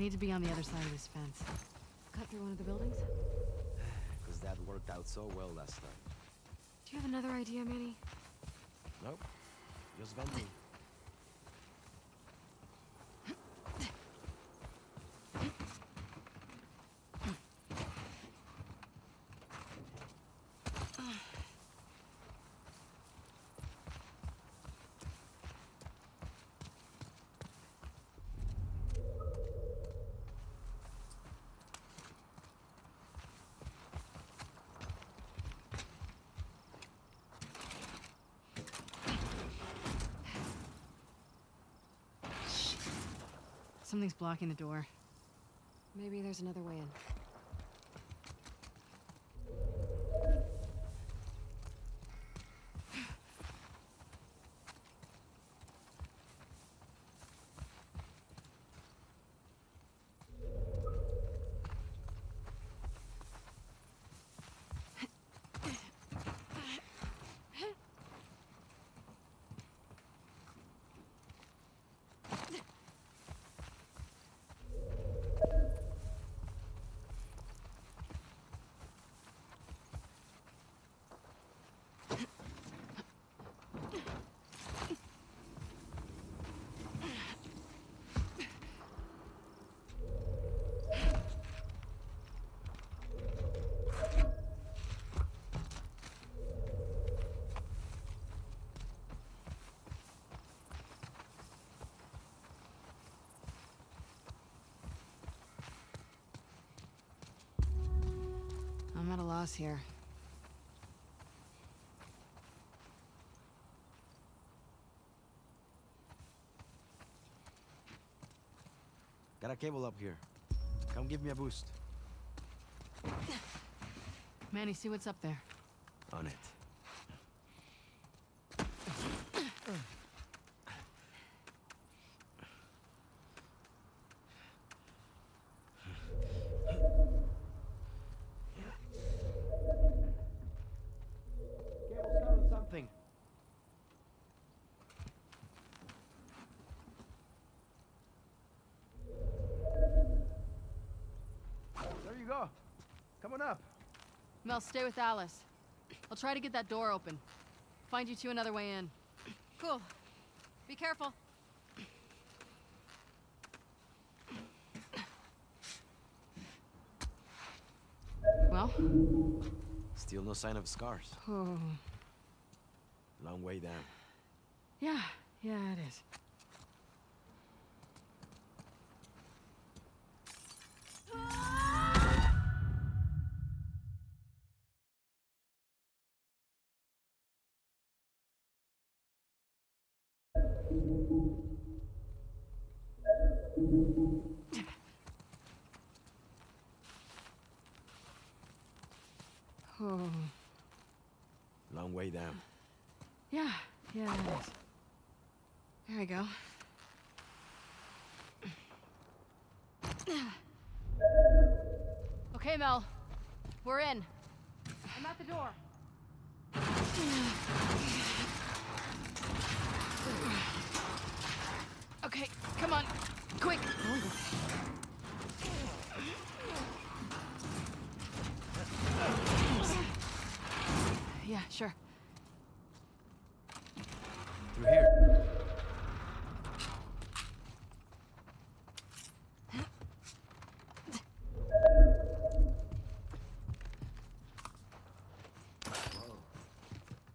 We need to be on the other side of this fence. Cut through one of the buildings? Because that worked out so well last time. Do you have another idea, Manny? Nope. Just venting. Something's blocking the door. Maybe there's another way in. I'm at a loss here. Got a cable up here. Come give me a boost. Manny, see what's up there. On it. Cable's starting something. There you go. Come on up. Mel, stay with Alice. I'll try to get that door open. Find you two another way in. Cool. Be careful. Well, Still no sign of scars. oh, Long way down. yeah, yeah, it is. Oh, Long way down. yeah, yeah, it is. There we go. Okay, Mel. We're in. I'm at the door. Okay, come on. Quick. Yeah, sure. Through here.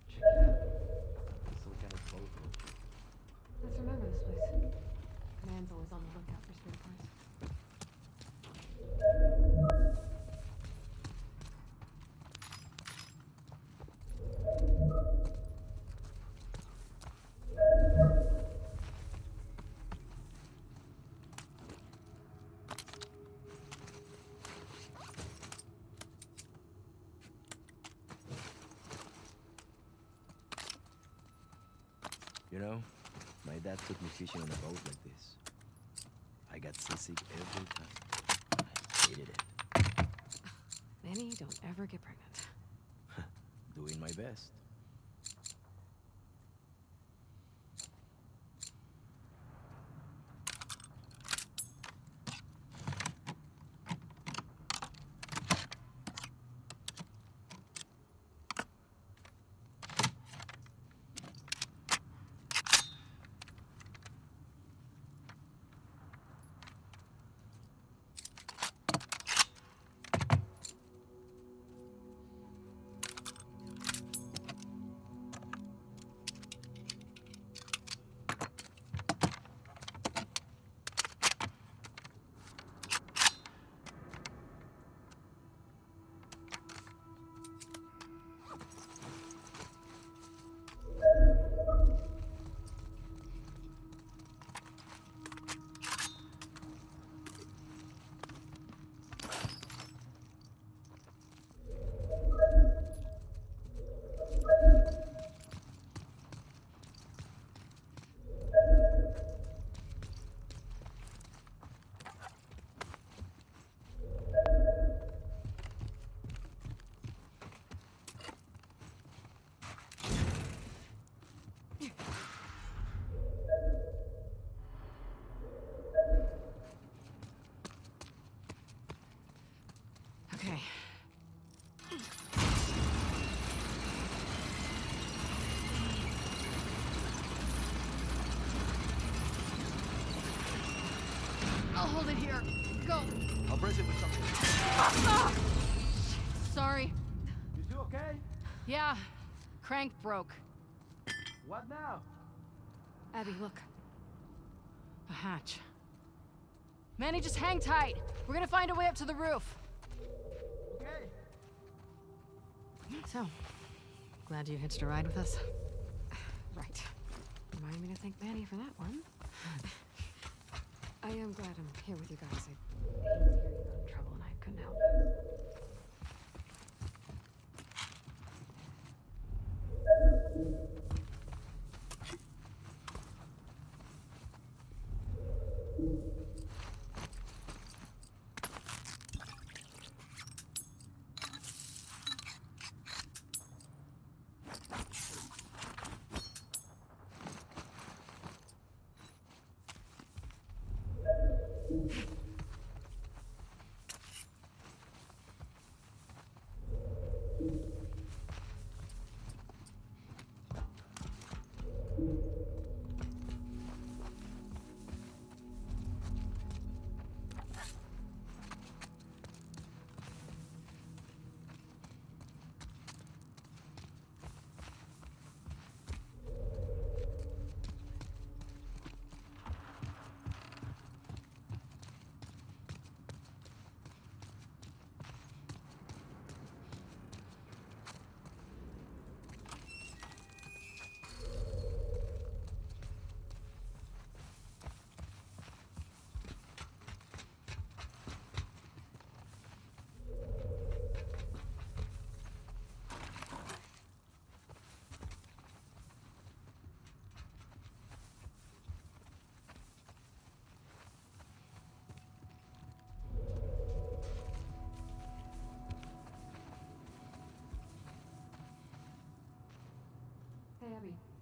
Check it out. Some kind of boat. Let's remember this place. Command's always on the lookout for spare parts. You know, my dad took me fishing on a boat like this. I got seasick every time. I hated it. Manny, don't ever get pregnant. Doing my best. I'll brace it with something. Sorry. You two okay? Yeah. Crank broke. What now? Abby, look. A hatch. Manny, just hang tight. We're gonna find a way up to the roof. Okay. So, glad you hitched a ride with us. Right. Remind me to thank Manny for that one. I am glad I'm here with you guys. I hate to hear you got in trouble and I couldn't help.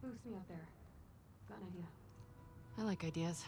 Boost me up there. Got an idea. I like ideas.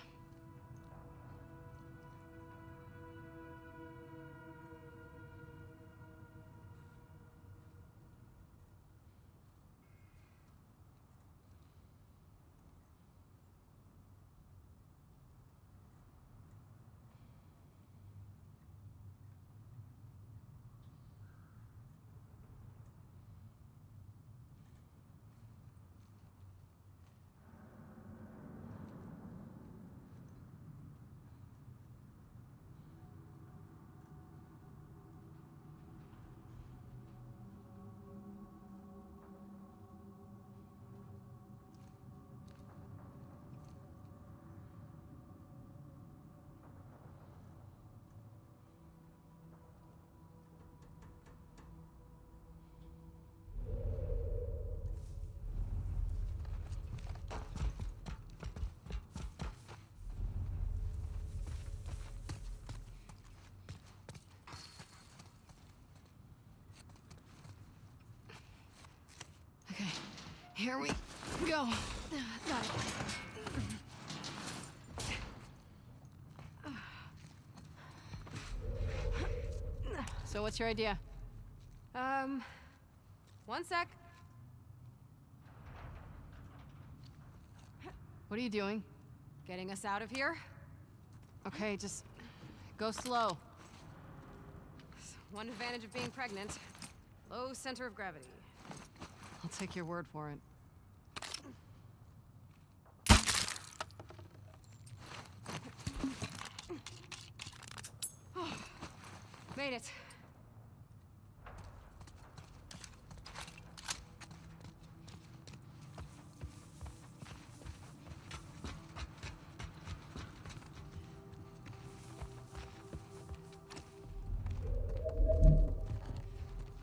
Here we go. Got it. So what's your idea? Um, one sec. What are you doing? Getting us out of here? Okay, just go slow. One advantage of being pregnant. Low center of gravity. Take your word for it. Made it.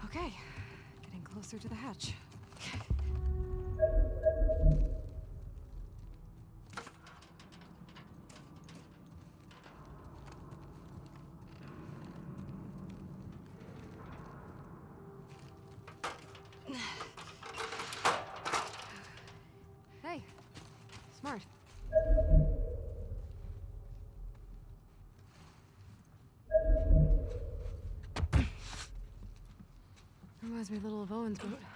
Okay, getting closer to the hatch. Reminds me a little of Owen's boat.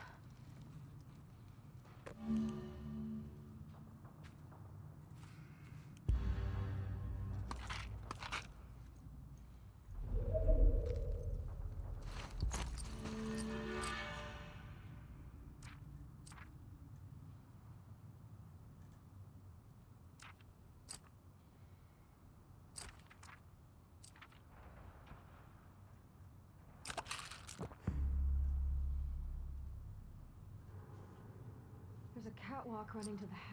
Running to the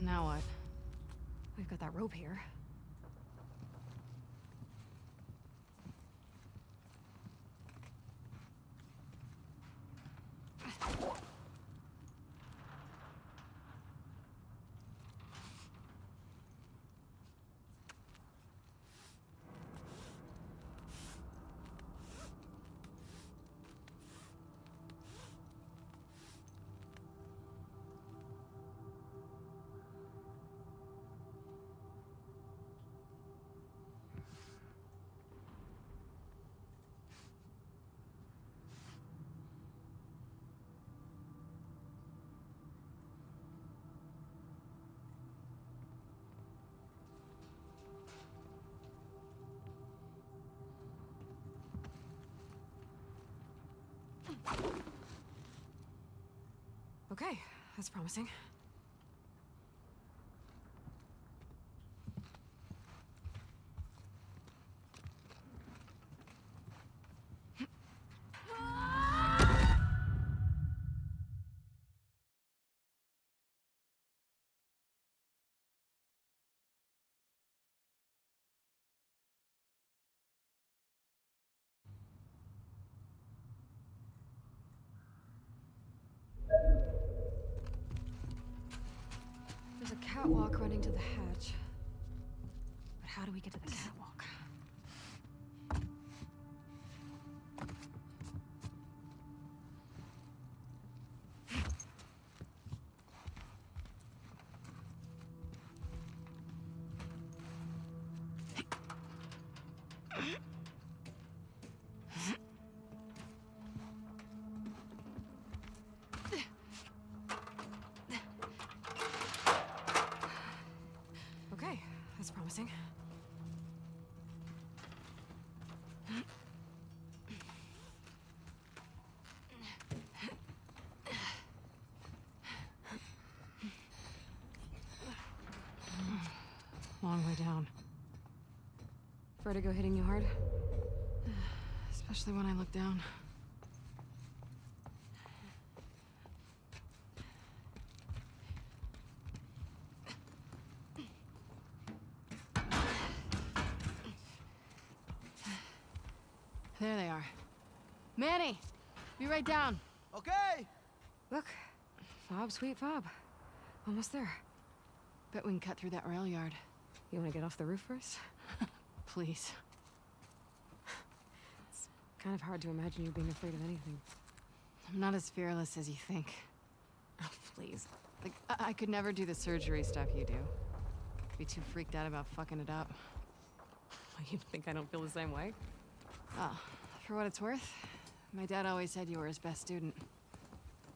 Now what? We've got that rope here. Okay, that's promising. Catwalk running to the hatch. But how do we get to the catwalk? Promising. Long way down. Vertigo hitting you hard? Especially when I look down. There they are. Manny! Be right down. Okay. Look, fob, sweet fob. Almost there. Bet we can cut through that rail yard. You want to get off the roof first? Please. It's kind of hard to imagine you being afraid of anything. I'm not as fearless as you think. Oh, please. Like, I, I could never do the surgery stuff you do. I'd Be too freaked out about fucking it up. You think I don't feel the same way? Oh, for what it's worth, my dad always said you were his best student.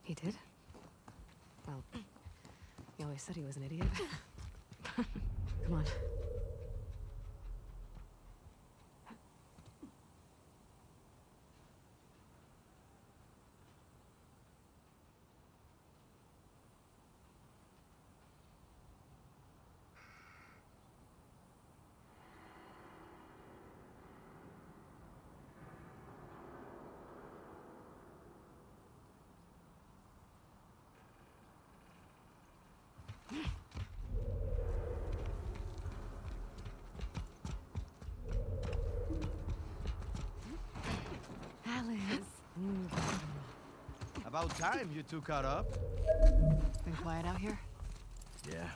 He did? Well, he always said he was an idiot. Come on. Alice. About time you two caught up. Been quiet out here? Yeah.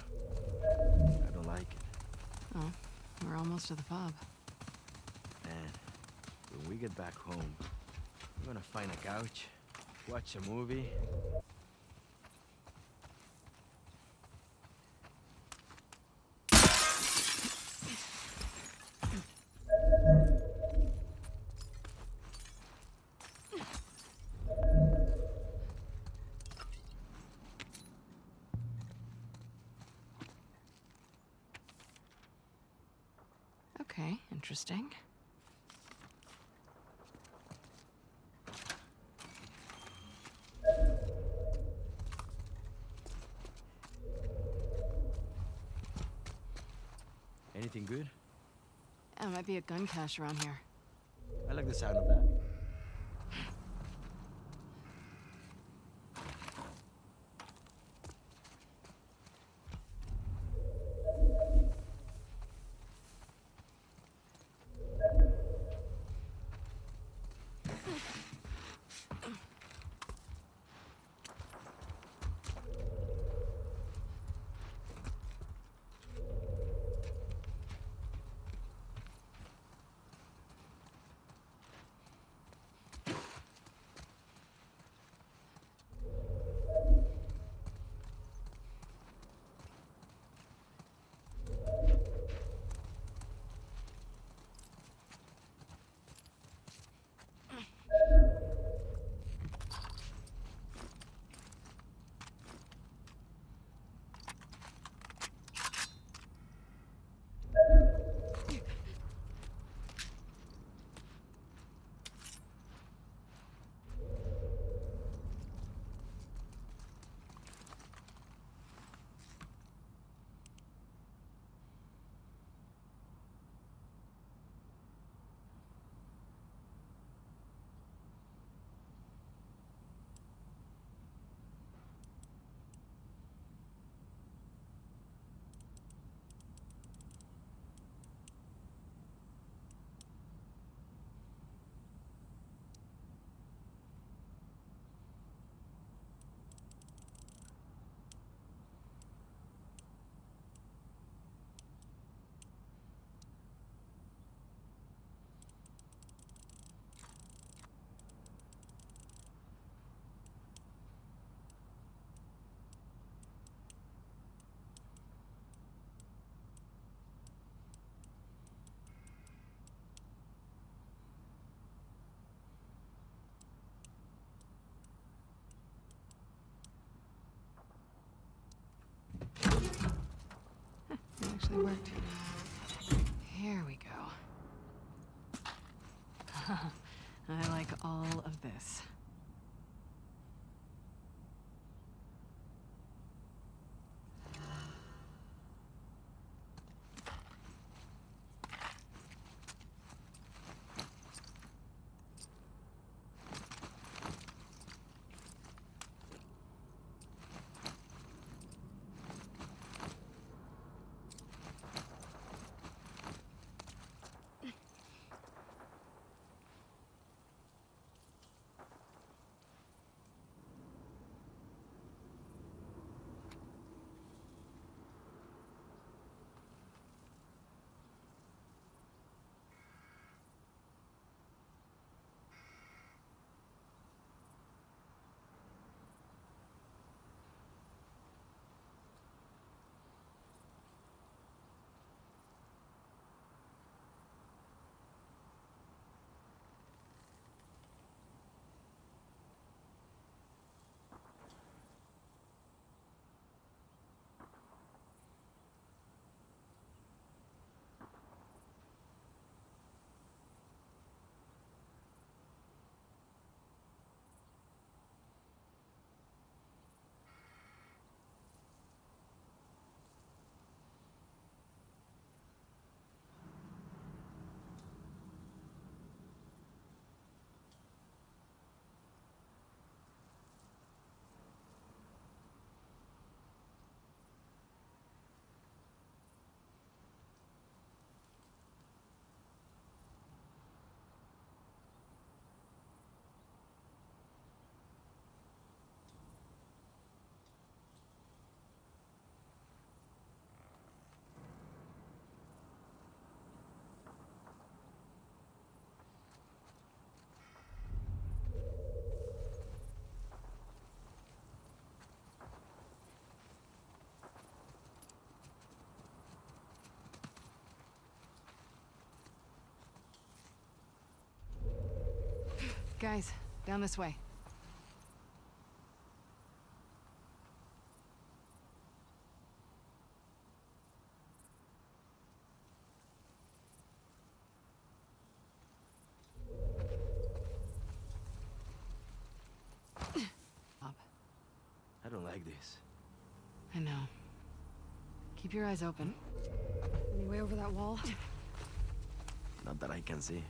I don't like it. Oh, we're almost to the pub. Man, when we get back home, we're gonna find a couch, watch a movie. Okay, interesting. Anything good? There might be a gun cache around here. I like the sound of that. Actually worked. Here we go. I like all of this. Guys, down this way. I don't like this. I know. Keep your eyes open. Any way over that wall? Not that I can see.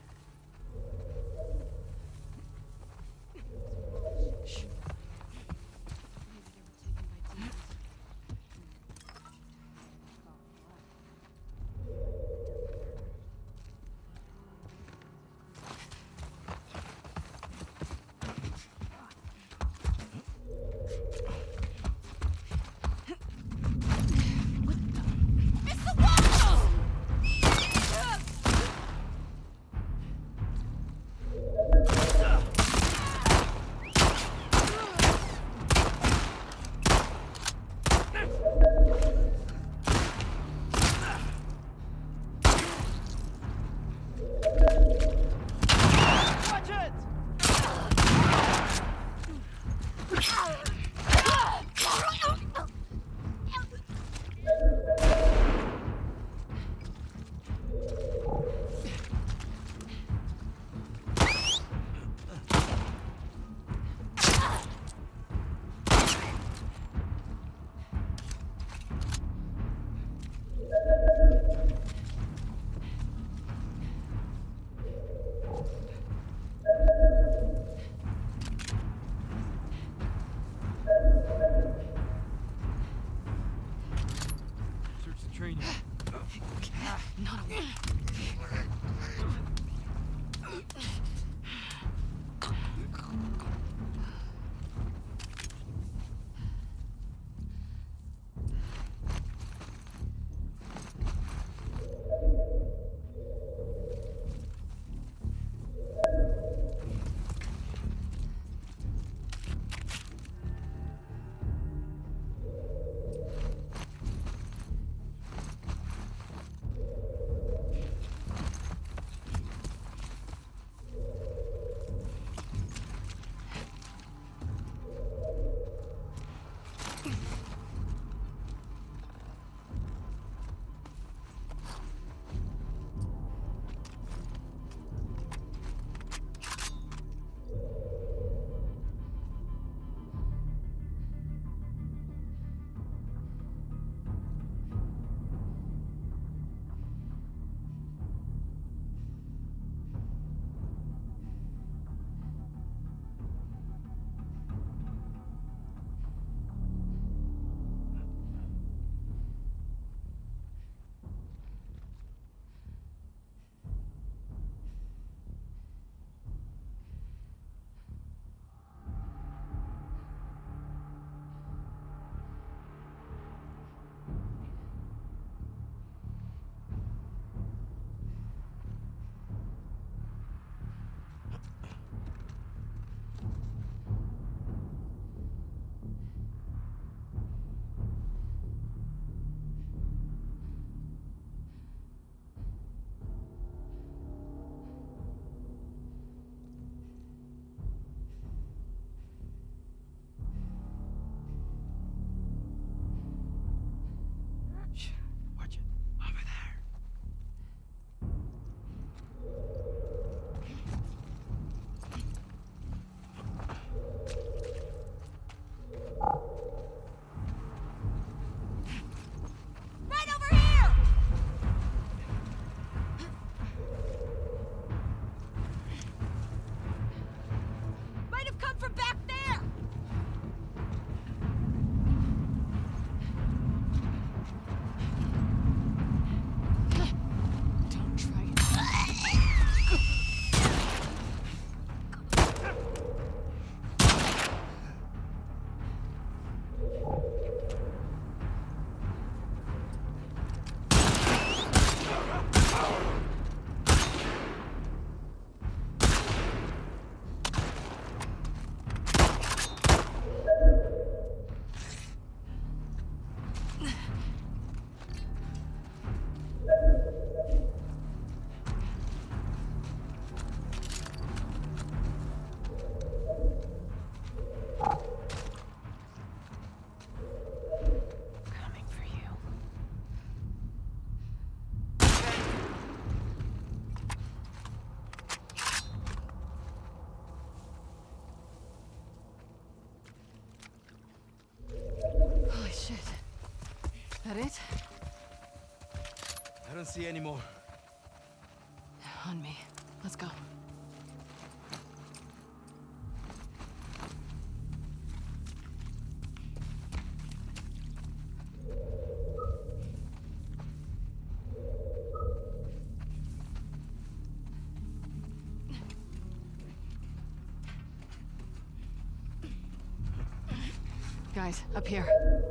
see any more. On me. Let's go. Guys, up here.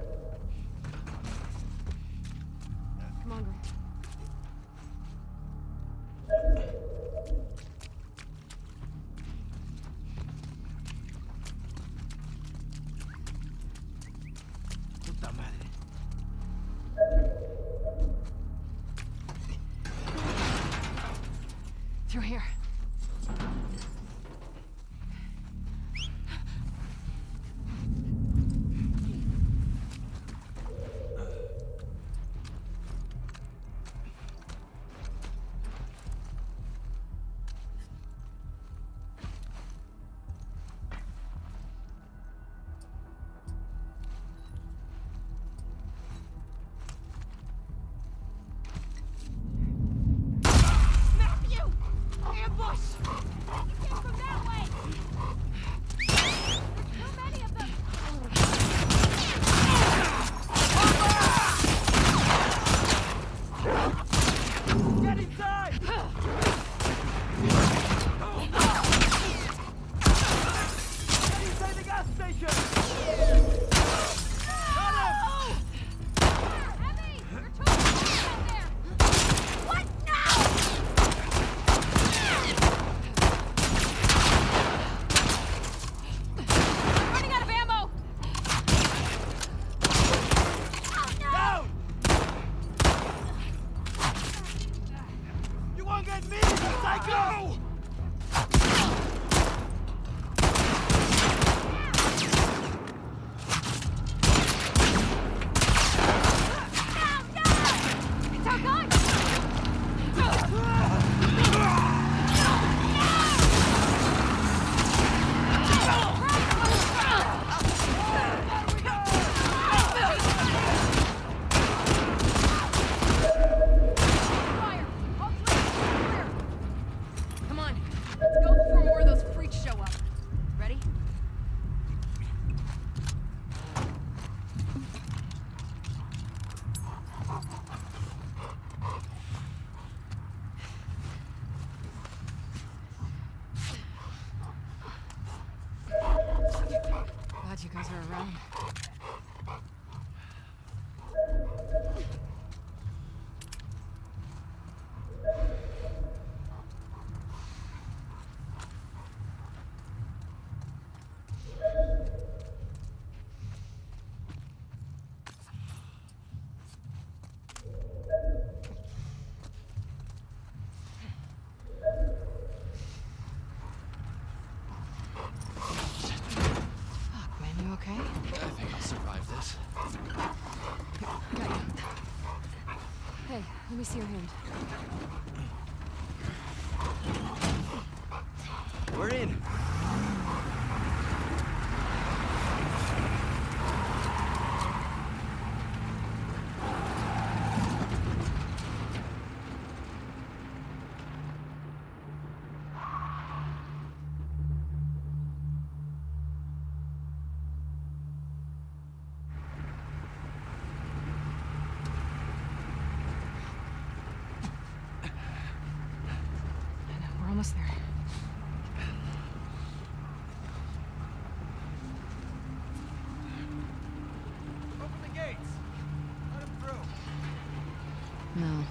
No.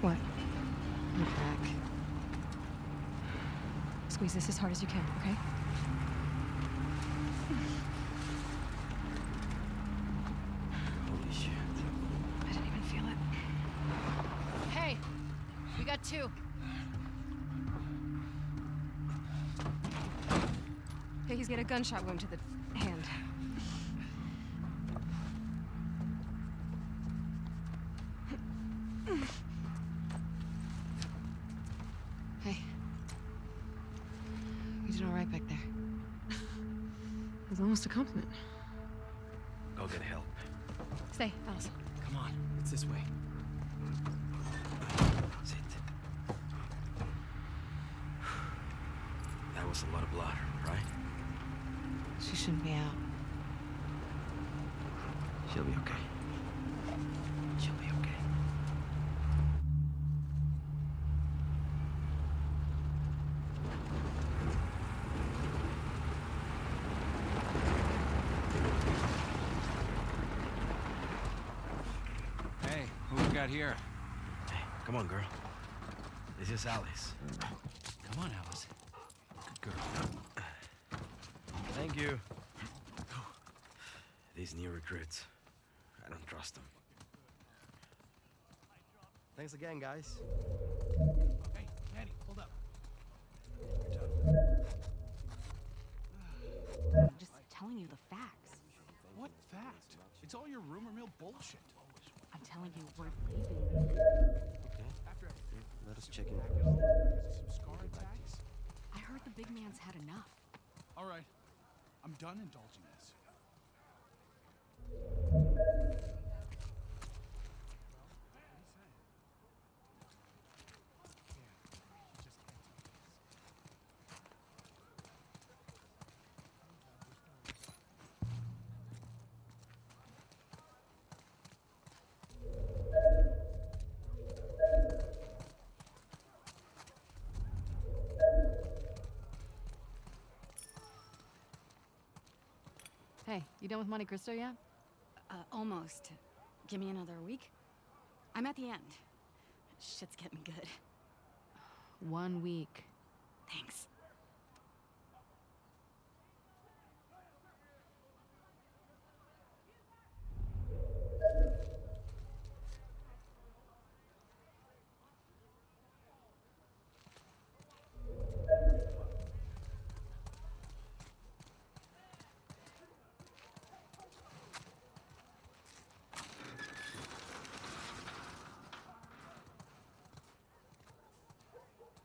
What? Look back. Squeeze this as hard as you can, okay? Holy shit. I didn't even feel it. Hey! We got two. Hey, he's got a gunshot wound to the who got here? Hey, come on, girl. This is Alice. Come on, Alice. Good girl. Thank you. These new recruits. I don't trust them. Thanks again, guys. Hey, Manny, hold up. I'm just telling you the facts. What fact? It's all your rumor mill bullshit. I'm telling you, we're leaving. Okay. After Let us check in. some scar attacks. I heard the big man's had enough. All right, I'm done indulging this. Hey, you done with Monte Cristo yet? Uh, almost. Give me another week. I'm at the end. Shit's getting good. One week. Thanks.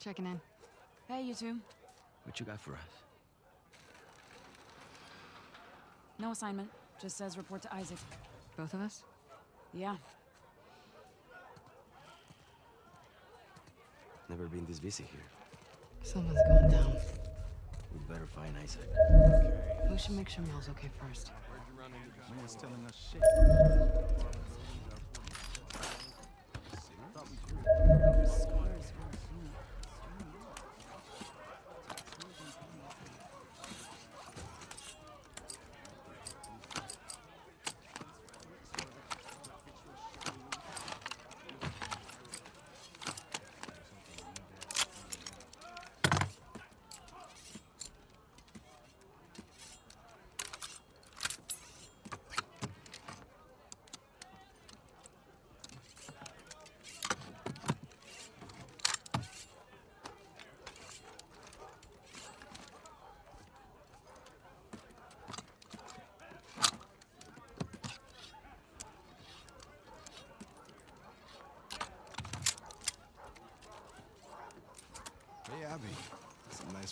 Checking in. Hey, you two. What you got for us? No assignment. Just says report to Isaac. Both of us? Yeah. Never been this busy here. Something's going down. We better find Isaac. We should make sure Mel's okay first. No one's telling us shit.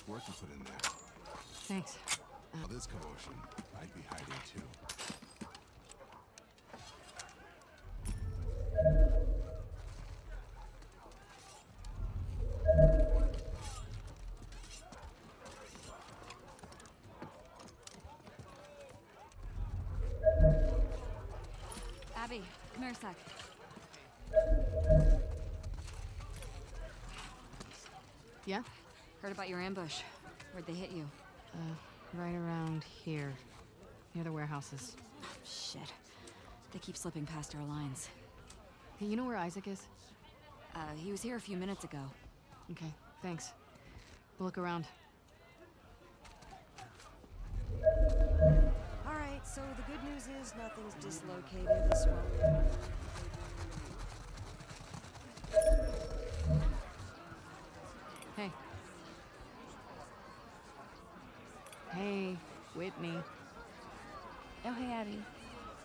Work you put in there. Thanks. All this commotion, I'd be hiding too. Abby, come here a sec. Yeah? Heard about your ambush. Where'd they hit you? Uh, right around here. Near the warehouses. Oh, Shit. They keep slipping past our lines. Hey, you know where Isaac is? Uh, he was here a few minutes ago. Okay, thanks. We'll look around. All right, so the good news is nothing's dislocated this well. Hey. Hey, Whitney. Oh, hey, Abby.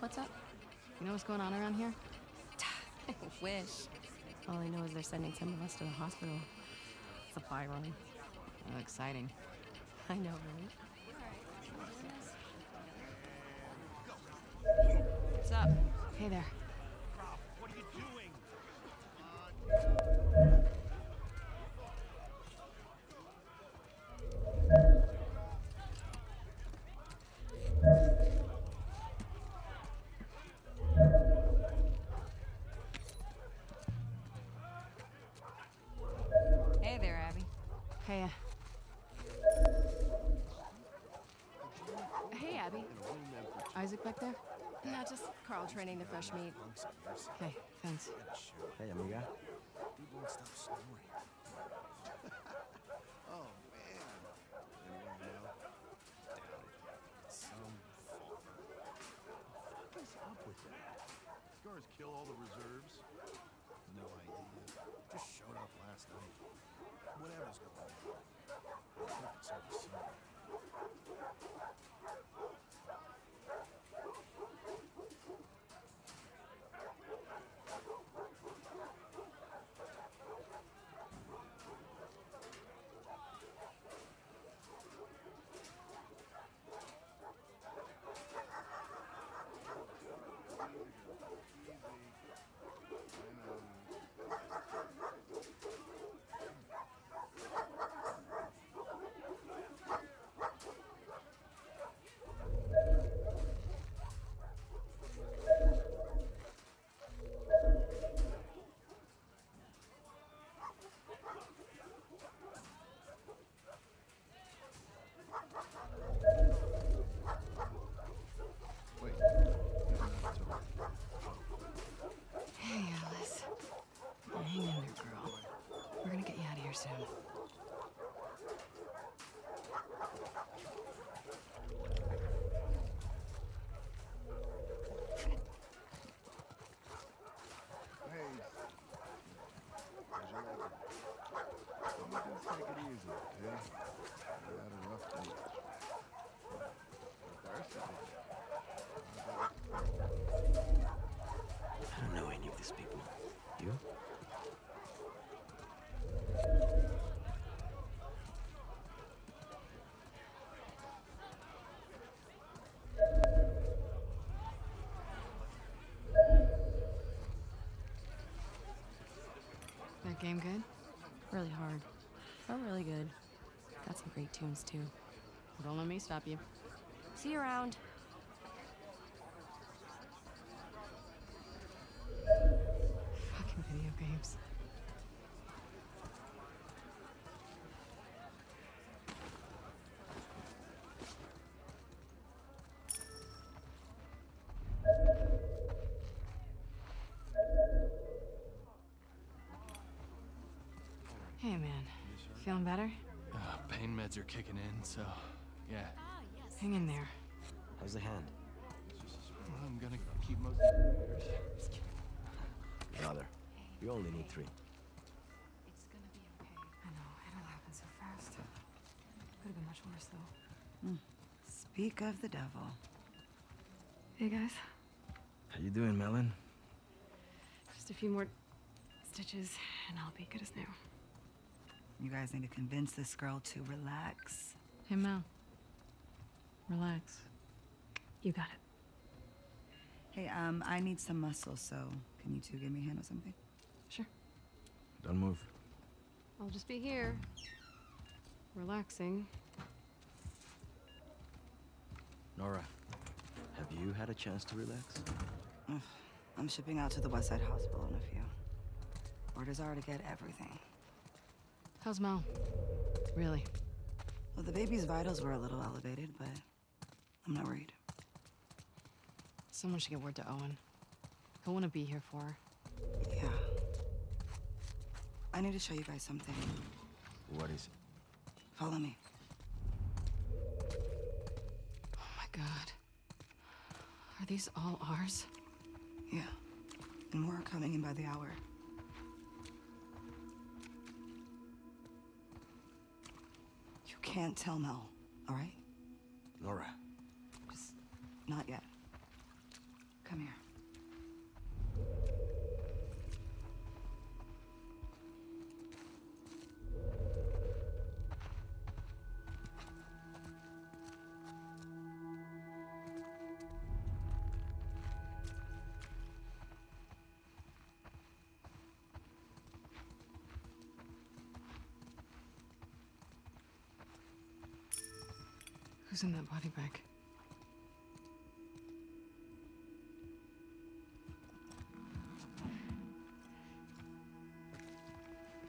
What's up? You know what's going on around here? I wish. All I know is they're sending some of us to the hospital. Supply byline. Oh, exciting. I know, right? What's up? Hey there. Hey. uh, Hey, Abby. Isaac back there? Not just Carl training the fresh meat. Okay, thanks. Hey, amiga. Dude won't stop snoring. oh, man. Anyone know? Doubt it. Some What is up with that? Scars kill all the reserves? No idea. Just showed up last night. Whatever's going Game good? Really hard. Felt really good. Got some great tunes, too. Don't let me stop you. See you around. Fucking video games. Hey, man. Feeling better? Uh, pain meds are kicking in, so yeah. Hang in there. How's the hand? I'm gonna keep most of the Brother, you only need three. It's gonna be okay. I know, it all happened so fast. Could have been much worse, though. Speak of the devil. Hey, guys. How you doing, Melon? Just a few more stitches, and I'll be good as new. You guys need to convince this girl to relax. Hey, Mel. Relax. You got it. Hey, um, I need some muscle, so can you two give me a hand with something? Sure. Don't move. I'll just be here. Relaxing. Nora, have you had a chance to relax? Ugh, I'm shipping out to the West Side Hospital in a few. Orders are to get everything. How's Mel? Really? Well, the baby's vitals were a little elevated, but I'm not worried. Someone should get word to Owen. He'll want to be here for her. Yeah. I need to show you guys something. What is it? Follow me. Oh my god. Are these all ours? Yeah. And more are coming in by the hour. Can't tell Mel, all right? Nora, Just not yet. Come here. send that body back.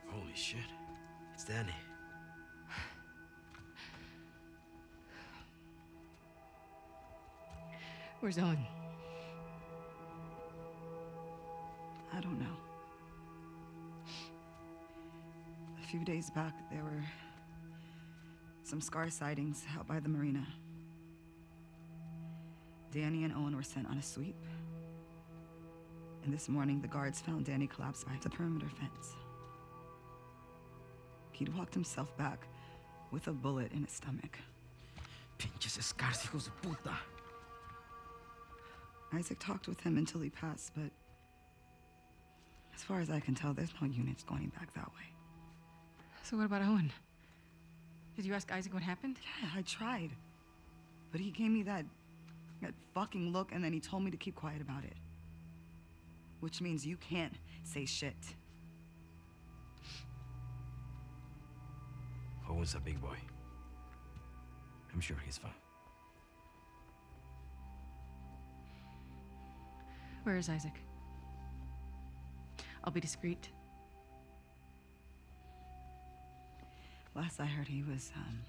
Holy shit. It's Danny. Where's Owen? I don't know. A few days back, there were some scar sightings out by the marina. Danny and Owen were sent on a sweep. And this morning, the guards found Danny collapsed by the perimeter fence. He'd walked himself back with a bullet in his stomach. Pinches scars, hijos de puta. Isaac talked with him until he passed, but as far as I can tell, there's no units going back that way. So what about Owen? Did you ask Isaac what happened? Yeah, I tried. But he gave me that that fucking look and then he told me to keep quiet about it. Which means you can't say shit. Owen's a big boy. I'm sure he's fine. Where is Isaac? I'll be discreet. Last I heard, he was um,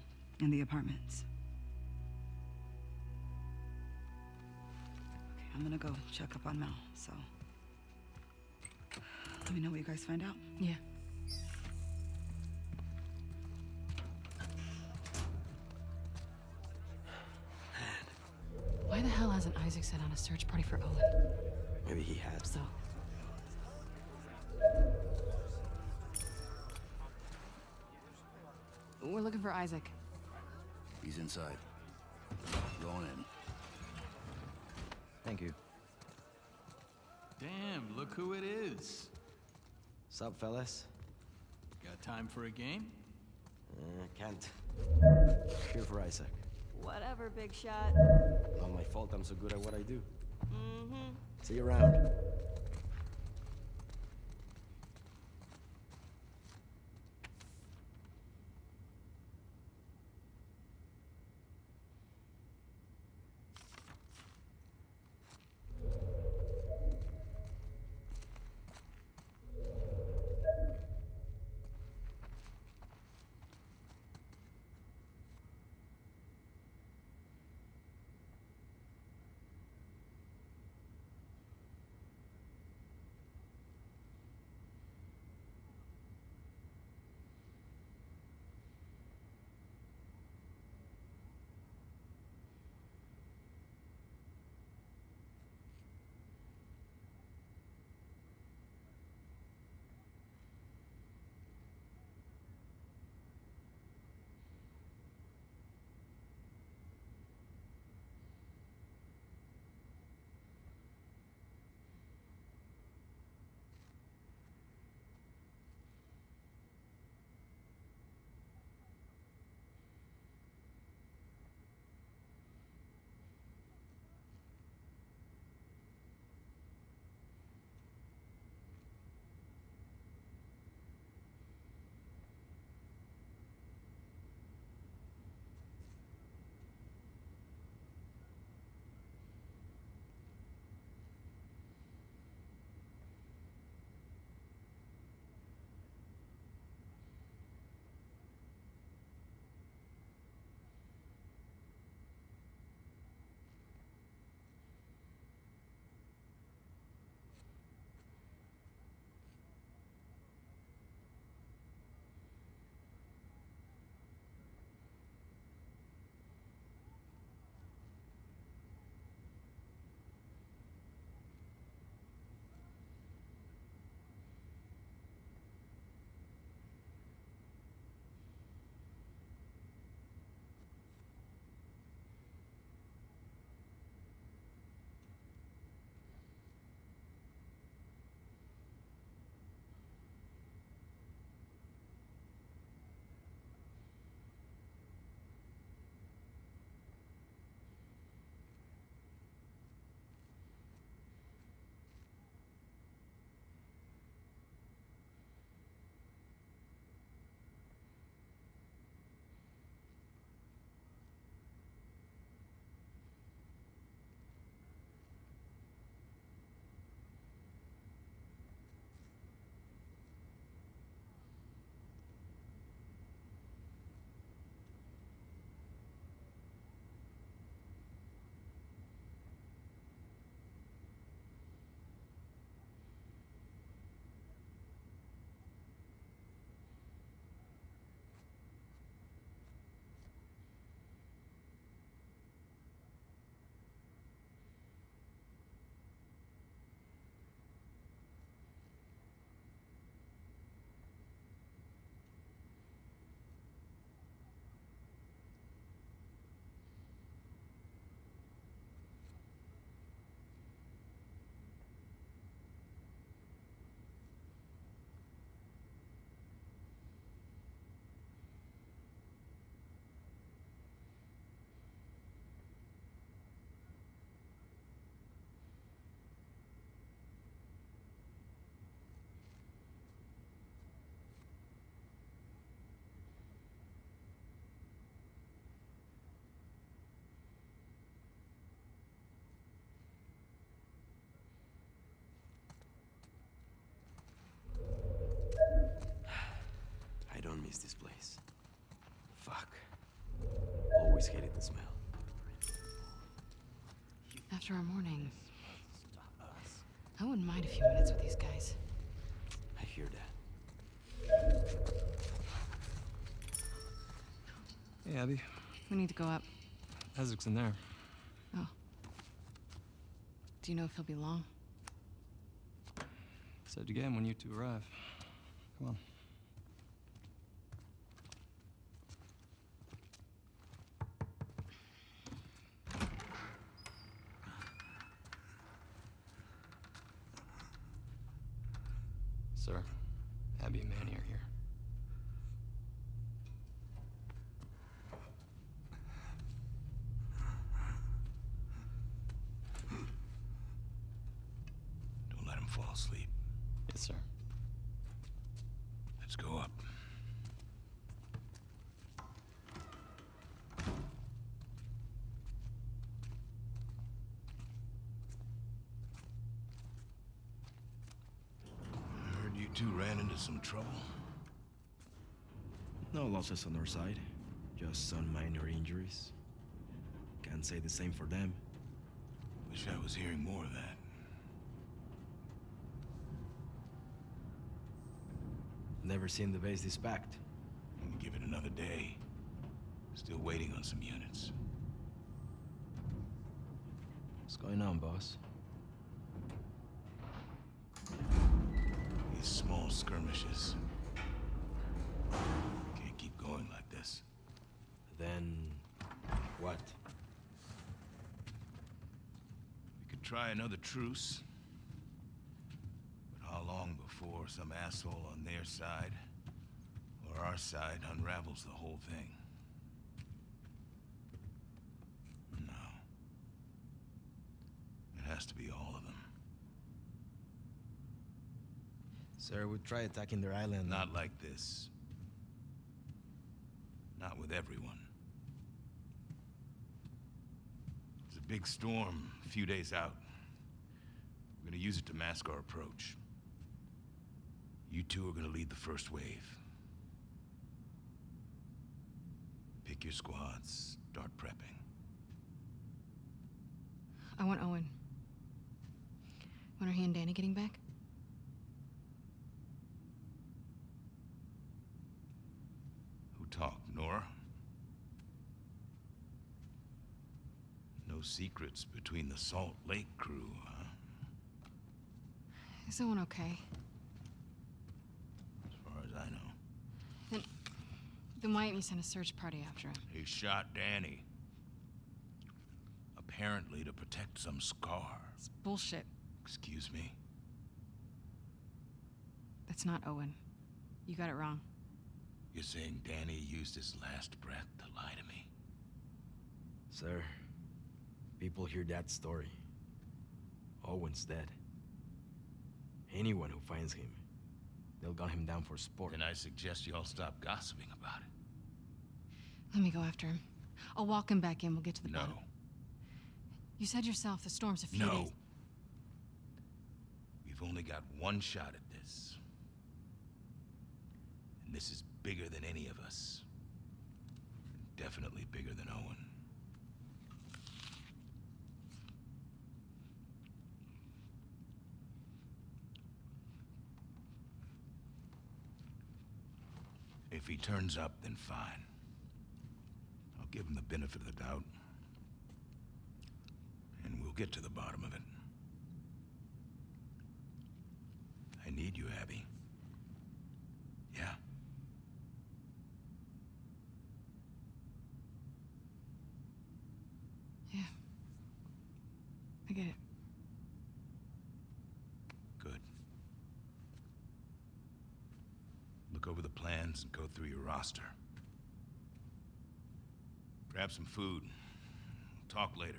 in the apartments. Okay, I'm gonna go check up on Mel, so. Let me know what you guys find out. Yeah. Why the hell hasn't Isaac set on a search party for Owen? Maybe he had. So, We're looking for Isaac. He's inside. Going in. Thank you. Damn, look who it is. Sup, fellas? Got time for a game? Uh, can't. Here for Isaac. Whatever, big shot. Not my fault I'm so good at what I do. Mm-hmm. See you around. Miss this place. Fuck. Always hated the smell. After our morning, I wouldn't mind a few minutes with these guys. I hear that. Hey, Abby. We need to go up. Isaac's in there. Oh. Do you know if he'll be long? Said to get him when you two arrive. Come on. Sir, Abby and Manny are here. Don't let him fall asleep. Yes, sir. Let's go up. Heard you two ran into some trouble. No losses on our side. Just some minor injuries. Can't say the same for them. Wish I was hearing more of that. Never seen the base this packed. Give it another day. Still waiting on some units. What's going on, boss? These small skirmishes. Can't keep going like this. Then... what? We could try another truce. But how long before some asshole on their side or our side unravels the whole thing? No. It has to be all of them. Sir, we try attacking their island. Not like this. Not with everyone. There's a big storm a few days out. We're gonna use it to mask our approach. You two are gonna lead the first wave. Pick your squads, start prepping. I want Owen. When are he and Danny getting back? Talked, Nora? No secrets between the Salt Lake crew, huh? Is Owen okay? As far as I know. Then, then why didn't you send a search party after him? He shot Danny. Apparently to protect some scar. It's bullshit. Excuse me? That's not Owen. You got it wrong. You're saying Danny used his last breath to lie to me? Sir, people hear that story. Owen's dead. Anyone who finds him, they'll gun him down for sport. Then I suggest you all stop gossiping about it. Let me go after him. I'll walk him back in. We'll get to the No. bottom. You said yourself the storm's a few No. days. We've only got one shot at this. And this is bigger than any of us. Definitely bigger than Owen. If he turns up, then fine. I'll give him the benefit of the doubt. And we'll get to the bottom of it. I need you, Abby. Yeah? I get it. Good. Look over the plans and go through your roster. Grab some food. Talk later.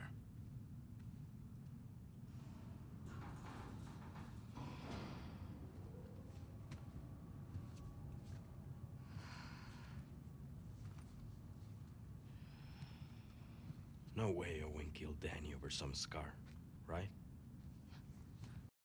No way Owen killed Danny over some scar, right?